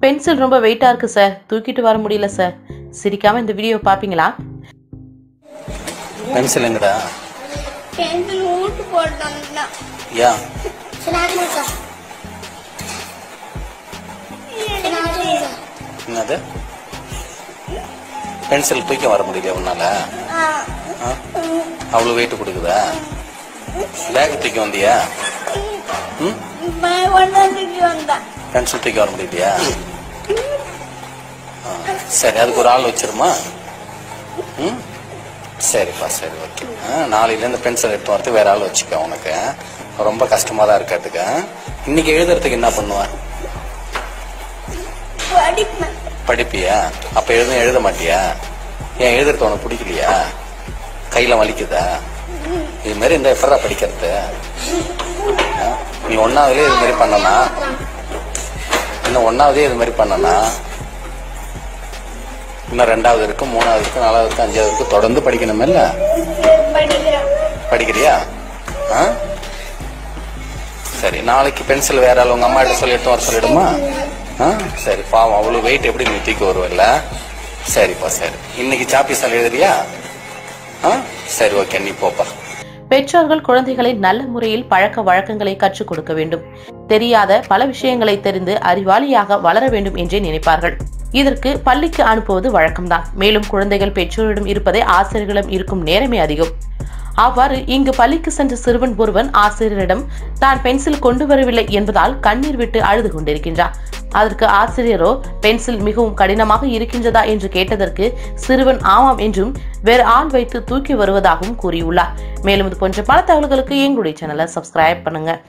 Pencil ரொம்ப வெயிட்டா இருக்கு சார் தூக்கிட்டு வர முடியல சார் சிரிக்காம இந்த வீடியோ பாப்பீங்களா? பென்சில் எங்கடா? பென்சில் ஊட்டு போட்டாங்க யா? என்னது? பென்சில் தூக்கி வர முடியல உன்னால? ஆ? அவ்வளோ வெயிட் கொடுக்குதா? பேக் தூக்கி வந்தியா? ம்? பென்சில் தூக்கி வர முடியலையா? சரி அதுக்கு ஒரு ஆள் வச்சிருமா? ம்? சரிப்பா சரி ஓகே. நாளையிலேருந்து பென்சில் எடுத்து வரது வேற ஆள் வச்சுக்க உனக்கு. ரொம்ப கஷ்டமாக தான் இருக்கிறதுக்கு. இன்னைக்கு எழுதுறதுக்கு என்ன பண்ணுவேன் படிப்பியா? அப்ப எழுதும் எழுத மாட்டியா? ஏன் எழுதுறது உனக்கு பிடிக்கலையா? கையில வலிக்குதா? இது மாதிரி இந்த எப்படா படிக்கிறது? ஆ? நீ ஒன்னாவதுலயே இது மாதிரி பண்ணனா? இன்னும் ஒன்னாவதே இது மாதிரி பண்ணனா? இன்னும் ரெண்டாவது இருக்கு மூணாவது இருக்கு நாலாவது இருக்கு அஞ்சாவது இருக்கு. தொடர்ந்து படிக்கணும் இல்ல? படிக்கிறியா? ஆ? சரி நாளைக்கு பென்சில் வேற ஆள் உங்க அம்மா கிட்ட வர சொல்லிடுமா? ஆ? சரி பாவம் அவ்வளவு வெயிட் எப்படி நீ தூக்கி சரிப்பா சரி. இன்னைக்கு சாப்பிஸ் எழுதுறியா? ஆ? சரி ஓகே நீ போப்பா. பெற்றோர்கள் குழந்தைகளை நல்ல முறையில் பழக்க வழக்கங்களை கற்றுக் கொடுக்க வேண்டும். தெரியாத பல விஷயங்களை தெரிந்து அறிவாளியாக வளர வேண்டும் என்றே நினைப்பார்கள். இதற்கு பள்ளிக்கு அனுப்புவது வழக்கம்தான். மேலும் குழந்தைகள் பெற்றோரிடம் இருப்பதே ஆசிரியர்களிடம் இருக்கும் நேரமே அதிகம். அவ்வாறு இங்கு பள்ளிக்கு சென்ற சிறுவன் ஒருவன் ஆசிரியரிடம் தான் பென்சில் கொண்டு வரவில்லை என்பதால் கண்ணீர் விட்டு அழுது கொண்டிருக்கின்றார் அதற்கு ஆசிரியரோ பென்சில் மிகவும் கடினமாக இருக்கின்றதா? என்று கேட்டதற்கு சிறுவன் ஆமாம் என்றும் வேறு ஆள் வைத்து தூக்கி வருவதாகவும் கூறியுள்ளார். மேலும் இது போன்ற பல தகவல்களுக்கு எங்களுடைய சேனலை சப்ஸ்கிரைப் பண்ணுங்க.